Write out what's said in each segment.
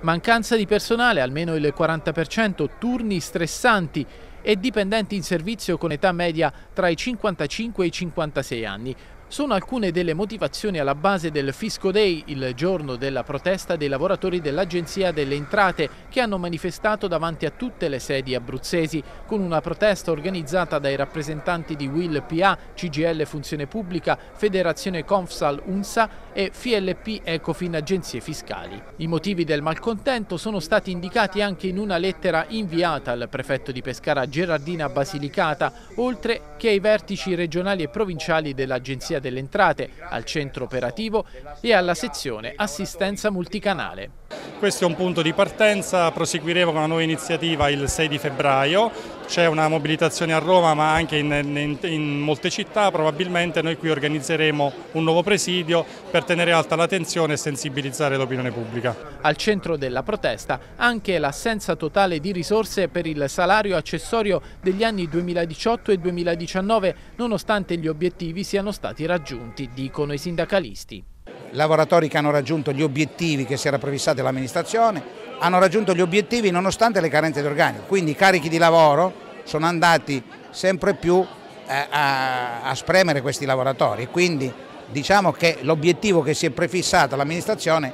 Mancanza di personale, almeno il 40%, turni stressanti e dipendenti in servizio con età media tra i 55 e i 56 anni. Sono alcune delle motivazioni alla base del Fisco Day, il giorno della protesta dei lavoratori dell'Agenzia delle Entrate che hanno manifestato davanti a tutte le sedi abruzzesi con una protesta organizzata dai rappresentanti di Will PA, CGL Funzione Pubblica, Federazione Confsal UNSA e FLP Ecofin Agenzie Fiscali. I motivi del malcontento sono stati indicati anche in una lettera inviata al prefetto di Pescara Gerardina Basilicata, oltre che ai vertici regionali e provinciali dell'Agenzia Agenzia delle Entrate, al centro operativo e alla sezione assistenza multicanale. Questo è un punto di partenza, proseguiremo con una nuova iniziativa il 6 di febbraio, c'è una mobilitazione a Roma ma anche in, in, in, molte città, probabilmente noi qui organizzeremo un nuovo presidio per tenere alta la tensione e sensibilizzare l'opinione pubblica. Al centro della protesta anche l'assenza totale di risorse per il salario accessorio degli anni 2018 e 2019 nonostante gli obiettivi siano stati raggiunti, dicono i sindacalisti lavoratori che hanno raggiunto gli obiettivi che si era prefissati l'amministrazione, hanno raggiunto gli obiettivi nonostante le carenze di organico, quindi i carichi di lavoro sono andati sempre più eh, a, a spremere questi lavoratori, quindi diciamo che l'obiettivo che si è prefissato l'amministrazione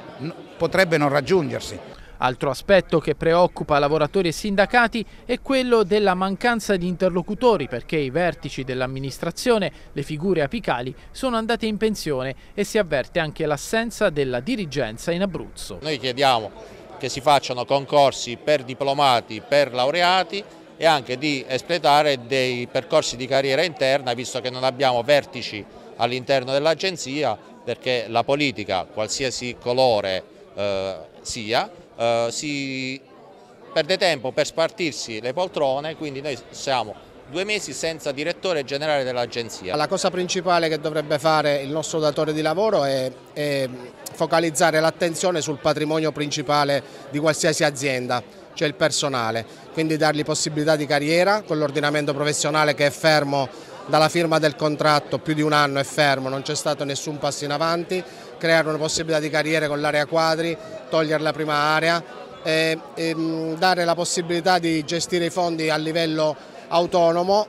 potrebbe non raggiungersi. Altro aspetto che preoccupa lavoratori e sindacati è quello della mancanza di interlocutori perché i vertici dell'amministrazione, le figure apicali, sono andate in pensione e si avverte anche l'assenza della dirigenza in Abruzzo. Noi chiediamo che si facciano concorsi per diplomati, per laureati e anche di espletare dei percorsi di carriera interna visto che non abbiamo vertici all'interno dell'agenzia perché la politica, qualsiasi colore eh, sia, eh, si perde tempo per spartirsi le poltrone, quindi noi siamo due mesi senza direttore generale dell'agenzia. La cosa principale che dovrebbe fare il nostro datore di lavoro è, è focalizzare l'attenzione sul patrimonio principale di qualsiasi azienda, cioè il personale, quindi dargli possibilità di carriera con l'ordinamento professionale che è fermo dalla firma del contratto, più di un anno è fermo, non c'è stato nessun passo in avanti, creare una possibilità di carriera con l'area quadri, togliere la prima area, e, e, dare la possibilità di gestire i fondi a livello autonomo